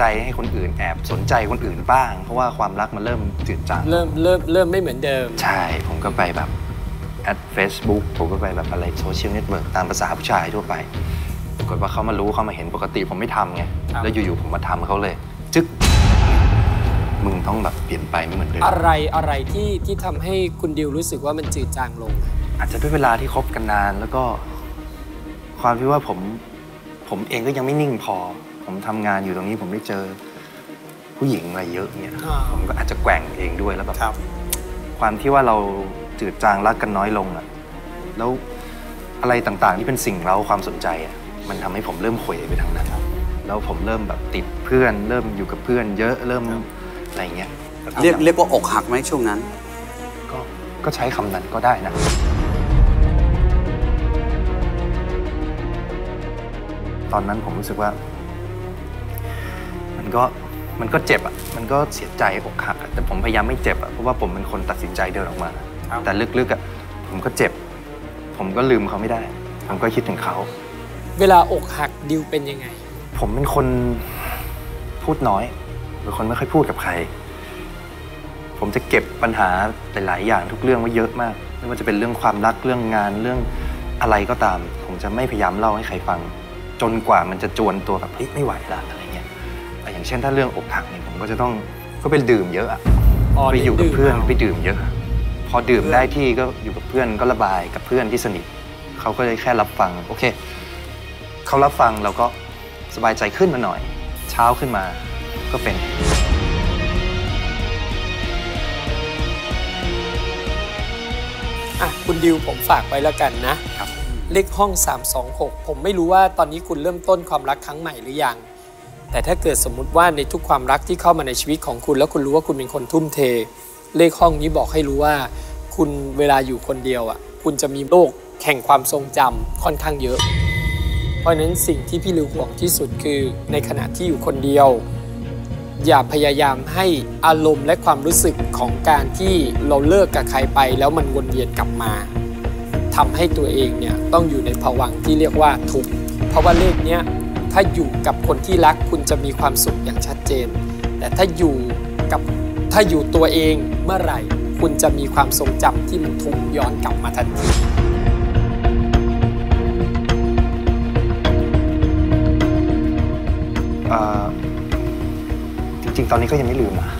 ใจให้คนอื่นแอบสนใจคนอื่นบ้าง เพราะว่าความรักมันเริ่มจืดจางเริ่มเริ่มเริ่มไม่เหมือนเดิม ใช่ ผมก็ไปแบบแอด Facebook ผมก็ไปแบบอะไร social network ตามภาษาผู้ชายทั่วไป ปรากฏว่าเขามารู้เขามาเห็นปกติผมไม่ทำไง ครับ แล้วอยู่ๆผมมาทำเขาเลย จึ๊ก มึงต้องแบบเปลี่ยนไปไม่เหมือนเดิม อะไรอะไรที่ที่ทำให้คุณดิวรู้สึกว่ามันจืดจางลง อาจจะด้วยเวลาที่คบกันนานแล้วก็ ความที่ว่าผมผมเองก็ยังไม่นิ่งพอ ผมทำงานอยู่ตรงนี้ผมได้เจอผู้หญิงอะไรเยอะเนี่ยอ่าผมก็อาจจะแกว่งเองด้วยแล้วแบบครับความที่ว่าเราจืดจางรักกันน้อยลงอะแล้วอะไรต่างๆที่เป็นสิ่งเราความสนใจอะมันทำให้ผมเริ่มเขวไปทางนั้นครับแล้วผมเริ่มแบบติดเพื่อน เริ่มอยู่กับเพื่อน เยอะเริ่มอะไรเงี้ยเรียกเรียกว่าอกหักไหมช่วงนั้น ก็ก็ใช้คำนั้นก็ได้นะตอนนั้นผมรู้สึกว่ามัน ก็มันก็เจ็บอะมันก็เสียใจอกหักอะแต่ผมพยายามไม่เจ็บอะเพราะว่าผมเป็นคนตัดสินใจเดินออกมาครับแต่ลึกๆอะผมก็เจ็บ ผมก็ลืมเขาไม่ได้ ผมก็คิดถึงเขา เวลาอกหักดิวเป็นยังไง ผมเป็นคนพูดน้อยเป็นคนไม่ค่อยพูดกับใคร ผมจะเก็บปัญหาหลายๆ อย่างทุกเรื่องไว้เยอะมาก ไม่ว่าจะเป็นเรื่องความรักเรื่องงานเรื่องอะไรก็ตาม ผมจะไม่พยายามเล่าให้ใครฟัง จนกว่ามันจะจวนตัวแบบเฮ้ยไม่ไหวละอะไรเงี้ย อะอย่างเช่นถ้าเรื่องอกหักเนี่ยผมก็จะต้องก็ไปดื่มเยอะอะอ๋อไปอยู่กับดื่มเพื่อนเอาไปดื่มเยอะ พอดื่มได้ที่ก็อยู่กับเพื่อนก็ระบายกับเพื่อนที่สนิทเขาก็เลยแค่รับฟังโอเคเขารับฟังเราก็สบายใจขึ้นมาหน่อย เช้าขึ้นมาก็เป็นอะคุณดิวผมฝากไว้แล้วกันนะครับเลขห้อง 326 ผมไม่รู้ว่าตอนนี้คุณเริ่มต้นความรักครั้งใหม่หรือยัง แต่ถ้าเกิดสมมุติว่าในทุกความรักที่เข้ามาในชีวิตของคุณ แล้วคุณรู้ว่าคุณเป็นคนทุ่มเท เลขห้องนี้บอกให้รู้ว่า คุณเวลาอยู่คนเดียวอะ คุณจะมีโลกแห่งความทรงจำค่อนข้างเยอะ เพราะฉะนั้นสิ่งที่พี่ลิวห่วงที่สุดคือในขณะที่อยู่คนเดียว อย่าพยายามให้อารมณ์และความรู้สึกของการที่เราเลิกกับใครไป แล้วมันวนเวียนกลับมาทำให้ตัวเองเนี่ยต้องอยู่ในภวังที่เรียกว่าทุกข์เพราะว่าเลขเนี้ย ถ้าอยู่กับคนที่รักคุณจะมีความสุขอย่างชัดเจน แต่ถ้าอยู่กับถ้าอยู่ตัวเองเมื่อไหร่ คุณจะมีความทรงจำที่มันทุกย้อนกลับมาทันทีเอ่อจริงๆ ตอนนี้ก็ยังไม่ลืมนะ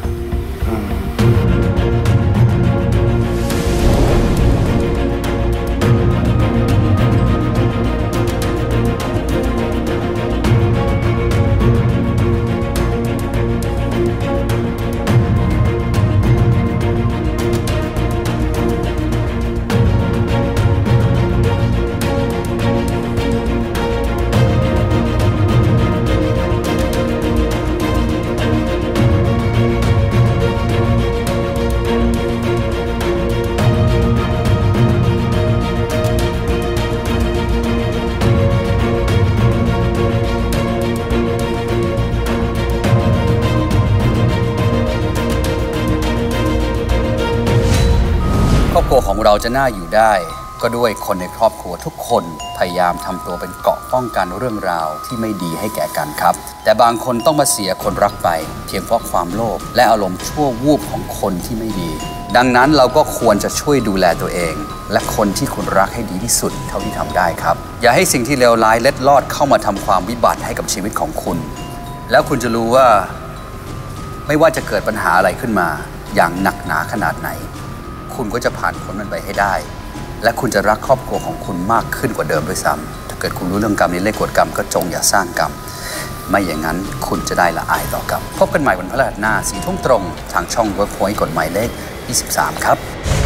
ครัวของเราจะน่าอยู่ได้ ก็ด้วยคนในครอบครัวทุกคนพยายามทำตัวเป็นเกราะป้องกันเรื่องราวที่ไม่ดีให้แก่กันครับ แต่บางคนต้องมาเสียคนรักไป เพียงเพราะความโลภและอารมณ์ชั่ววูบของคนที่ไม่ดี ดังนั้นเราก็ควรจะช่วยดูแลตัวเอง และคนที่คุณรักให้ดีที่สุดเท่าที่ทำได้ครับ อย่าให้สิ่งที่เลวร้ายเล็ดลอดเข้ามาทำความวิบัติให้กับชีวิตของคุณ แล้วคุณจะรู้ว่า ไม่ว่าจะเกิดปัญหาอะไรขึ้นมา อย่างหนักหนาขนาดไหน คุณก็จะผ่านพ้นมันไปให้ได้ และคุณจะรักครอบครัวของคุณมากขึ้นกว่าเดิมด้วยซ้ำถ้าเกิดคุณรู้เรื่องกรรมนี้เลขอวดกรรมก็จงอย่าสร้างกรรม ไม่อย่างนั้นคุณจะได้ละอายต่อกรรม พบกันใหม่วันพฤหัสหน้าสี่ทุ่มตรง ทางช่องเวิร์กพอยต์กดหมายเลข 23 ครับ